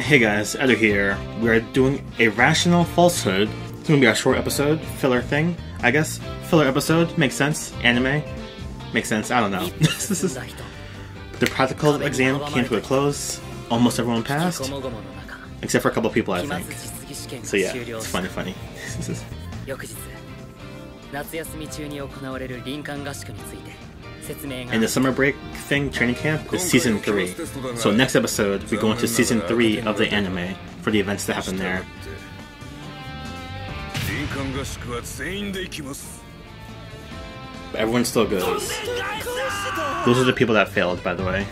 Hey guys, Edo here. We are doing a rational falsehood. It's gonna be a short episode, filler thing, I guess. Filler episode, makes sense. Anime, makes sense. I don't know. the practical exam came to a close. Almost everyone passed, except for a couple people, I think. So yeah, it's funny, funny. 翌日夏休み中に行われる林間合宿について and the summer break thing, training camp, is season 3. So next episode, we go into season 3 of the anime for the events that happen there. Everyone still goes. Those are the people that failed, by the way.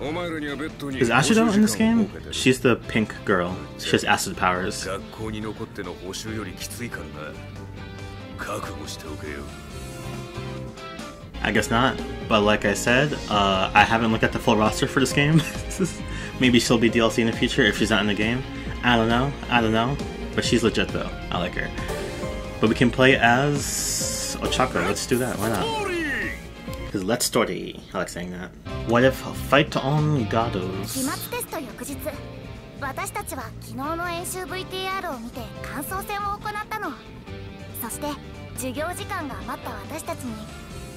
Is Ashido in this game? She's the pink girl. She has acid powers. I guess not. But like I said, uh, I haven't looked at the full roster for this game. Maybe she'll be DLC in the future if she's not in the game. I don't know. I don't know. But she's legit though. I like her. But we can play as Ochako. Let's do that. Why not? Because let's story. I like saying that. What if fight on Gados? 私たちは昨日の演習授業時間が余った私たちに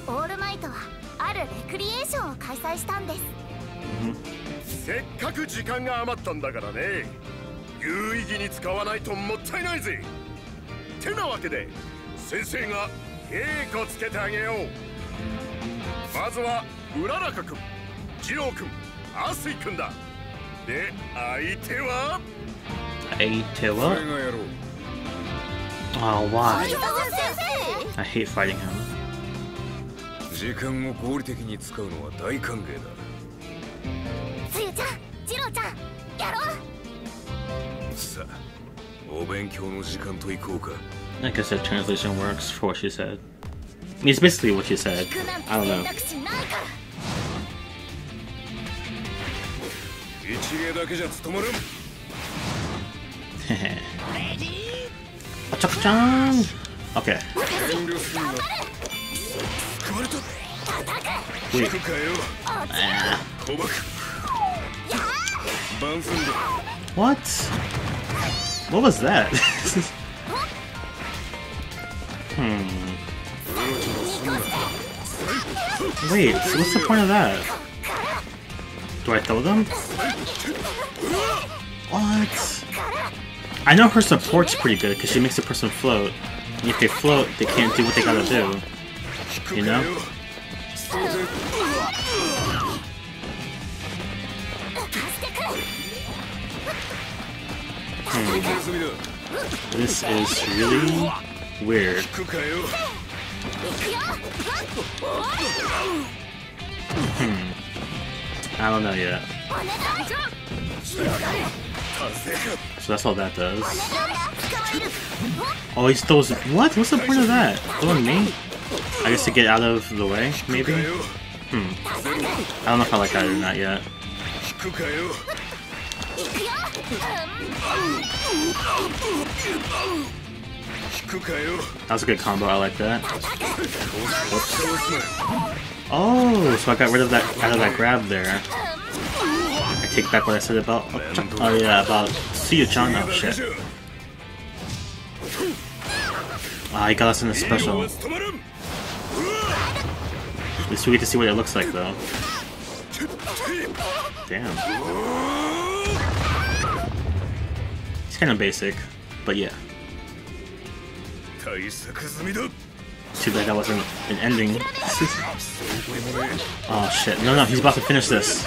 オールマイトはあるレクリエーションを開催したんです。せっかく時間が余ったんだからね。有意義に使わないともったいないぜ。てなわけで先生が稽古つけてあげよう。まずはうららかくん二郎くんアスイくんだ。で相手は?がやろう。Oh, why? 先 I hate fighting him. 時間を合理的に使うのは大歓迎だ生つゆちゃん次郎ちゃんやろうさあお勉強の時間と行こうか I guess that translation works for what she said. It's basically what she said. I don't 選 know. 一芸だけじゃ務まるん Ochako-chan! Okay. 遠慮すんな食われた引くかよ捕獲 Okay. Wait. What? What was that? hmm. Wait, what's the point of that? Do I throw them? What? I know her support's pretty good because she makes the person float. If they float, they can't do what they gotta do. You know? Hmm. This is really weird. Hmm. I don't know yet. So that's all that does. Oh, he throws- what? What's the point of that? Throwing me? I guess to get out of the way, maybe? Hmm. I don't know if I like that or not yet. That was a good combo, I like that. Whoops. Oh, so I got rid of that out of that grab there take back what I said about oh yeah about Tsuyu-chan oh shit. Ah, he got us in a special. At least get to see what it looks like though. Damn. It's kind of basic, but yeah. Too bad that wasn't an ending. oh shit, no no, he's about to finish this.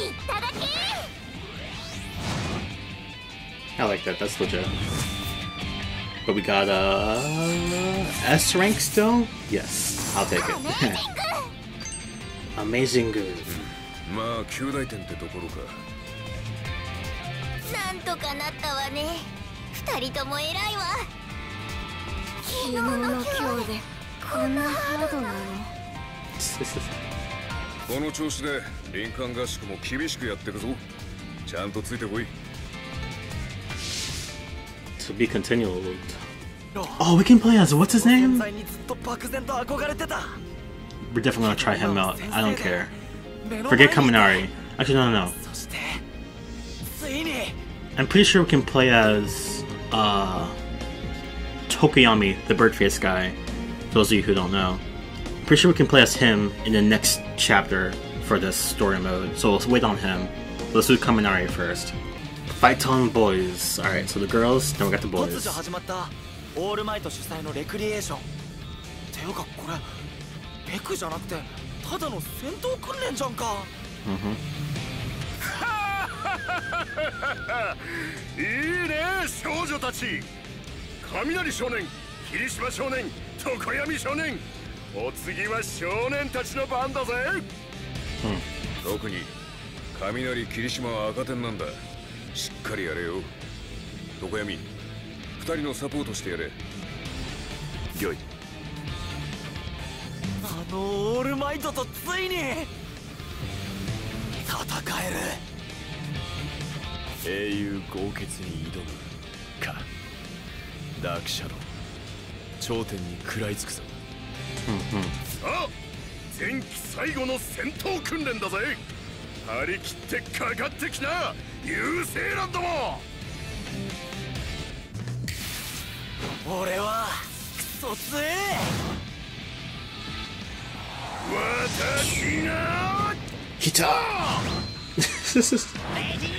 勝利いっただき I like that. That's legit. But we got uh S rank still. Yes, I'll take it. Amazing good. まあ兄弟店ってところかなんとかなったわね二人とも偉いわ昨日の今日でこんなハードなのこの調子で林間合宿も厳しくやってくぞちゃんとついてこい To be continued. Oh, we can play as what's his name? 在にずっと漠然と憧れてた We're definitely gonna try him out. I don't care. 目の前に Forget Kaminari. Actually, no, no, no. そしてついに I'm pretty sure we can play as uh, Tokoyami, the bird face guy. Those of you who don't know, I'm Pretty sure we can play as him in the next chapter for this story mode. So let's wait on him. Let's do Kaminari first. Phyton boys. All right, so the girls, then we got the 突 boys. オールマイト主催のレクリエーションていうかこれレクじゃなくてただの戦闘訓練じゃんか hmm いいね少女たち雷少年霧島少年常闇少年お次は少年たちの番だぜ、特に雷霧島は赤点なんだ。しっかりやれよ。常闇二人のサポートしてやれ。よい。あのオールマイトとついに。戦える。英雄豪傑に挑むか。ダークシャドウ頂点に食らいつくぞさあ前期最後の戦闘訓練だぜ張り切ってかかってきな優勢ランドも俺はクソ強え私が Hita!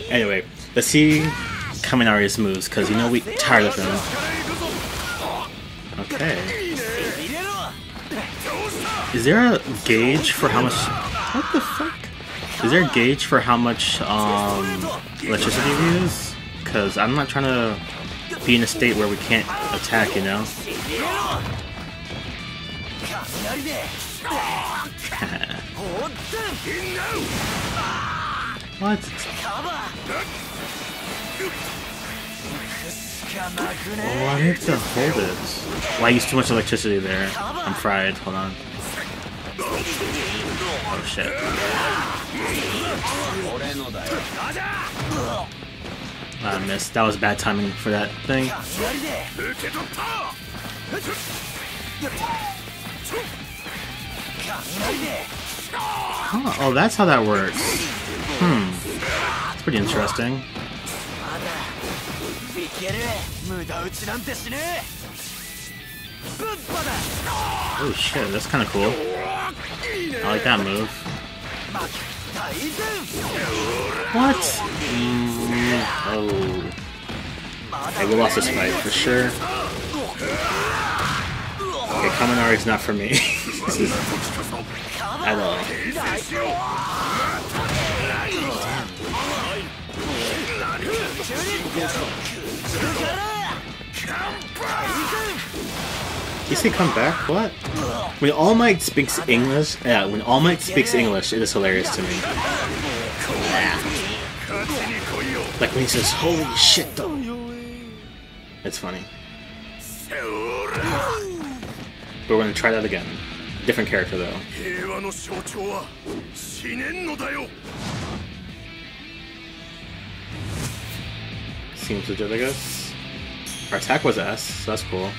anyway, let's see Kaminari's moves, because you know we tired of him. Okay. Is there a gauge for how much... What the fuck? Is there a gauge for how much um, electricity we use? Because I'm not trying to be in a state where we can't attack, you know? what? Oh, I need to hold it. Well, I used too much electricity there. I'm fried. Hold on. Oh shit. I missed. That was bad timing for that thing. Huh. Oh, that's how that works. Hmm. It's pretty interesting. Oh shit, that's kind of cool. I like that move. What? Mm, oh. Okay, we lost this fight for sure. Okay, Kaminari's not for me. at all. Is he come back? What? When All Might speaks English, yeah, when All Might speaks English, it is hilarious to me. Like when he says, holy shit though. It's funny. But we're gonna try that again. Different character though. Seems legit, I guess. Our attack was S, so that's cool.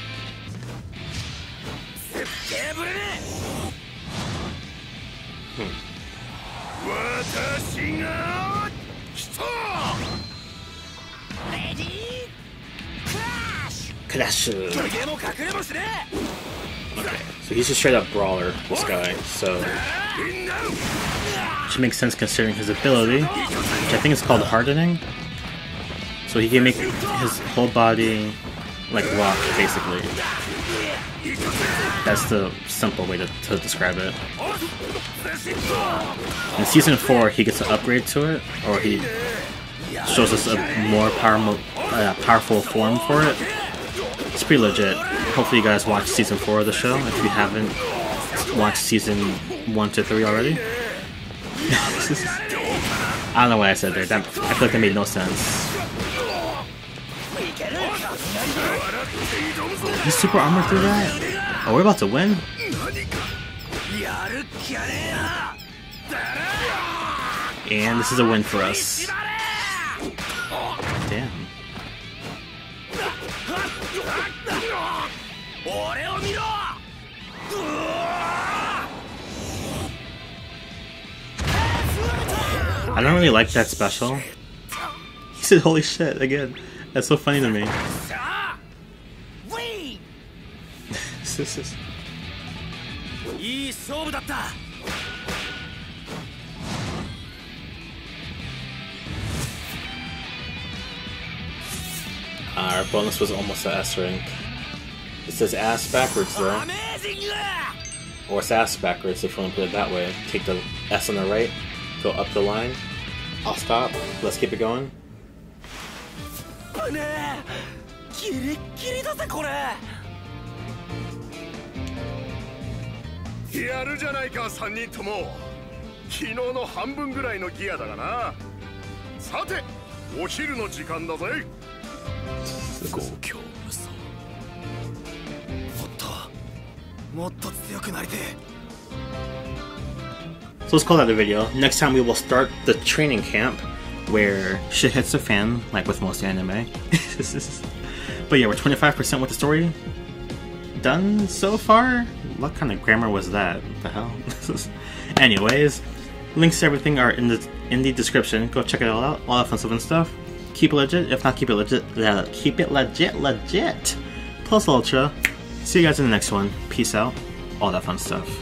私が来た Crash! 逃げも隠れもしね Okay, so he's a straight up brawler, this guy, so. Which makes sense considering his ability, which I think is called hardening. So he can make his whole body like rock, basically. That's the simple way to, to describe it. In season 4, he gets an upgrade to it, or he shows us a more power, uh, powerful form for it. It's pretty legit. Hopefully, you guys watch season 4 of the show if you haven't watched season 1 to 3 already. I don't know what I said there. That, I feel like that made no sense. He's super armored through that? Oh, we're about to win? And this is a win for us. Damn. I don't really like that special. He said holy shit again. That's so funny to me. This is- いい勝負だった Our bonus was almost a S rank. It says ass backwards though. アメージング Or it's ass backwards if you want to put it that way. Take the S on the right, go up the line. I'll stop. Let's keep it going. ねえ。キリッキリだぜこれ。やるじゃないか3人とも。昨日の半分ぐらいのギアだがな。さてお昼の時間だぜ。豪強無双もっともっと強くなりてえ。So let's call that a video. Next time we will start the training camp where shit hits the fan, like with most anime. but yeah, we're 25% with the story done so far. What kind of grammar was that? What the hell? Anyways, links to everything are in the in the description. Go check it all out. All that fun stuff and stuff. Keep it legit. If not, keep it legit. Uh, keep it legit. Legit. Plus Ultra. See you guys in the next one. Peace out. All that fun stuff.